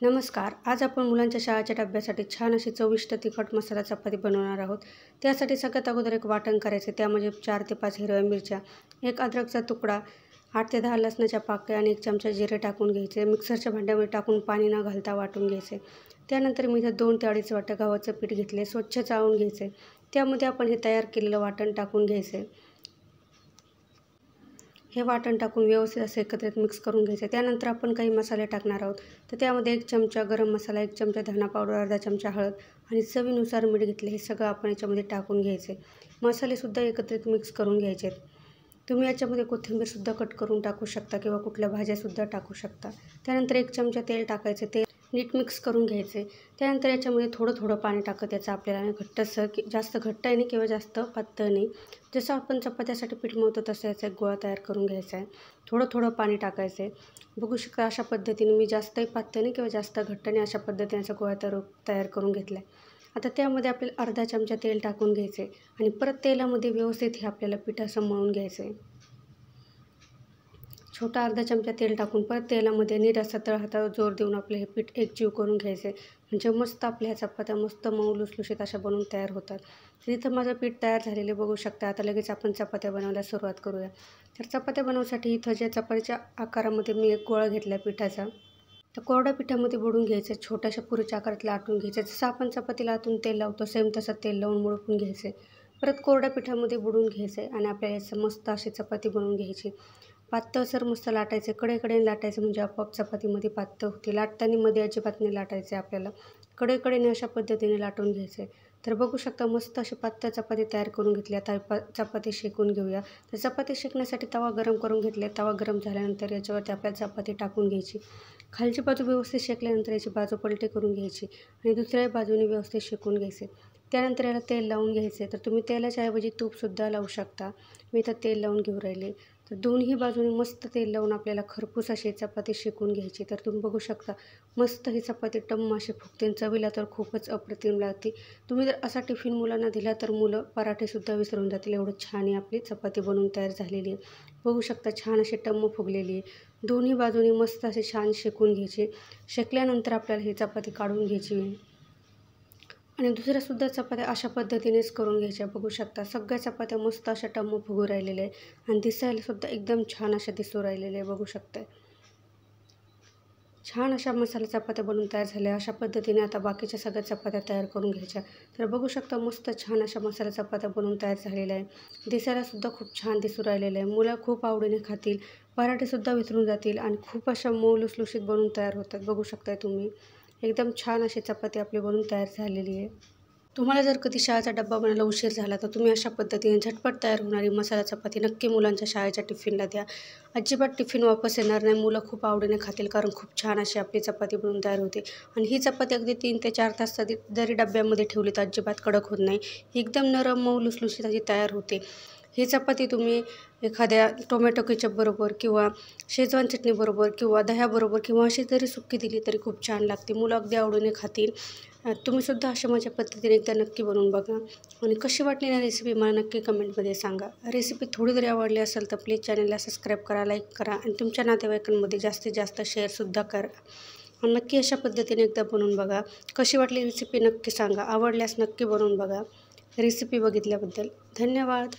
नमस्कार. आज आपण मुलांच्या शाळेच्या डब्यासाठी छान अशी चविष्ट तिखट मसाला चपाती बनवणार आहोत. त्यासाठी सगळ्यात अगोदर एक वाटण करायचे त्यामध्ये म्हणजे चार ते पाच हिरव्या मिरच्या एक अद्रकचा तुकडा आठ ते दहा लसणाच्या पाकळ्या आणि एक चमचा जिरे टाकून घ्यायचे. मिक्सरच्या भांड्यामध्ये टाकून पाणी न घालता वाटून घ्यायचे. त्यानंतर मी इथं दोन ते अडीच वाट्या गव्हाचं पीठ घेतले स्वच्छ चाळून घ्यायचे. त्यामध्ये आपण हे तयार केलेलं वाटण टाकून घ्यायचे. हे वाटण टाकून व्यवस्थित असं एकत्रित मिक्स करून घ्यायचं. त्यानंतर आपण काही मसाले टाकणार आहोत. तर त्यामध्ये एक चमचा गरम मसाला एक चमचा धना पावडर अर्धा चमचा हळद आणि चवीनुसार मीठ घेतले हे सगळं आपण याच्यामध्ये टाकून घ्यायचे. मसालेसुद्धा एकत्रित मिक्स करून घ्यायचे. तुम्ही याच्यामध्ये कोथिंबीरसुद्धा कट करून टाकू शकता किंवा कुठल्या भाज्यासुद्धा टाकू शकता. त्यानंतर एक चमचा तेल टाकायचं. तेल नीट मिक्स करून घ्यायचे. त्यानंतर याच्यामध्ये थोडं थोडं पाणी टाकत याचं आपल्याला. घट्टसर की जास्त घट्ट नाही किंवा जास्त पातळ नाही. जसं आपण चपात्यासाठी पीठ मळतो तसं याचा एक गोळा तयार करून घ्यायचा आहे. थोडं थोडं पाणी टाकायचं आहे. बघू शकता अशा पद्धतीने मी जास्तही पातळ नाही किंवा जास्त घट्ट नाही अशा पद्धतीने याचा गोळा तयार तयार करून घेतला आहे. आता त्यामध्ये आपल्याला अर्धा चमचा तेल टाकून घ्यायचे आणि परत तेलामध्ये व्यवस्थित हे आपल्याला पीठ असं मळून घ्यायचं आहे. छोटा अर्धा चमचा तेल टाकून परत तेलामध्ये नीट असा तळ हातावर जोर देऊन आपले हे पीठ एकजीव करून घ्यायचे. म्हणजे मस्त आपल्या ह्या चपात्या मस्त मऊ लुसलुशीत अशा बनवून तयार होतात. तर इथं माझं पीठ तयार झालेले बघू शकता आता लगेच आपण चपात्या बनवायला सुरुवात करूया. तर चपात्या बनवण्यासाठी इथं ज्या चपातीच्या आकारामध्ये मी एक गोळा घेतला पिठाचा तर कोरड्या पिठामध्ये बुडून घ्यायचं छोट्याशा पुरीच्या आकारात लाटून घ्यायचं. जसं आपण चपातीला आतून तेल लावतो सेम तसं तेल लावून मुळपून घ्यायचे. परत कोरड्या पिठामध्ये बुडून घ्यायचे आणि आपल्याला याचं मस्त अशी चपाती बनवून घ्यायची. पातळसर मस्त लाटायचं कडेकडे लाटायचं म्हणजे आपोआप चपातीमध्ये पातळ होते. लाटताना मध्ये अजिबात नाही लाटायचे आपल्याला. कडेकडेने अशा पद्धतीने लाटून घ्यायचे तर बघू शकता मस्त अशी पातळ चपाती तयार करून घेतली आता पा चपाती शेकून घेऊया. तर चपाती शेकण्यासाठी तवा गरम करून घेतले तवा गरम झाल्यानंतर याच्यावरती आपल्याला चपाती टाकून घ्यायची. खालची बाजू व्यवस्थित शेकल्यानंतर याची बाजू पलटी करून घ्यायची आणि दुसऱ्या बाजूने व्यवस्थित शेकून घ्यायचे. त्यानंतर याला तेल लावून घ्यायचे. तर तुम्ही तेलाच्या ऐवजी तूपसुद्धा लावू शकता. मी तर तेल लावून घेऊ राहिले. तर दोन्ही बाजूने मस्त तेल लावून आपल्याला खरपूस अशी चपाती शेकून घ्यायची. तर तुम्ही बघू शकता मस्त ही चपाती टम्म अशी फुगते. चवीला तर खूपच अप्रतिम लागते. तुम्ही जर असा टिफिन मुलांना दिला तर मुलं पराठेसुद्धा विसरून जातील. एवढं छान आपली चपाती बनवून तयार झालेली आहे. बघू शकता छान अशी टम्म फुगलेली आहे. दोन्ही बाजूने मस्त असे छान शेकून घ्यायचे. शेकल्यानंतर आपल्याला ही चपाती काढून घ्यायची आणि दुसऱ्यासुद्धा चपात्या अशा पद्धतीनेच करून घ्यायच्या. बघू शकता सगळ्या चपात्या मस्त अशा टम्म फुगू राहिलेल्या आहे आणि दिसायलासुद्धा एकदम छान अशा दिसू राहिलेल्या आहे बघू शकता. छान अशा मसाला चपात्या बनवून तयार झाल्या. अशा पद्धतीने आता बाकीच्या सगळ्या चपात्या तयार करून घ्यायच्या. तर बघू शकता मस्त छान अशा मसाला चपात्या बनवून तयार झालेल्या आहे दिसायलासुद्धा खूप छान दिसू राहिलेलं आहे मुलं खूप आवडीने खातील पराठेसुद्धा विसरून जातील आणि खूप अशा मऊ लुसलुशीत बनवून तयार होतात. बघू शकताय तुम्ही. एकदम छान अशी चपाती आपली बनून तयार झालेली आहे. तुम्हाला जर कधी शाळेचा डब्बा बनायला उशीर झाला तर तुम्ही अशा पद्धतीने झटपट तयार होणारी मसाला चपाती नक्की मुलांच्या शाळेच्या टिफिनला द्या. अजिबात टिफिन वापस येणार नाही. मुलं खूप आवडीने खातील कारण खूप छान अशी आपली चपाती बनवून तयार होते. आणि ही चपाती अगदी तीन ते चार तास जरी डब्यामध्ये ठेवली तर अजिबात कडक होत नाही. एकदम नरम मऊ लुसलुशीत अशी तयार होते. ही चपाती तुम्ही एखाद्या टोमॅटो केचपबरोबर किंवा शेजवान चटणीबरोबर किंवा दह्याबरोबर किंवा अशी जरी सुक्की दिली तरी खूप छान लागते. मुलं अगदी आवडीने खातील. तुम्हीसुद्धा अशा माझ्या पद्धतीने एकदा नक्की बनवून बघा. आणि कशी वाटली ना रेसिपी मला नक्की कमेंटमध्ये सांगा. रेसिपी थोडी जरी आवडली असेल तर प्लीज चॅनलला सबस्क्राईब करा लाईक करा आणि तुमच्या नातेवाईकांमध्ये जास्तीत जास्त शेअरसुद्धा करा. नक्की अशा पद्धतीने एकदा बनवून बघा. कशी वाटली रेसिपी नक्की सांगा. आवडल्यास नक्की बनवून बघा. रेसिपी बघितल्याबद्दल धन्यवाद.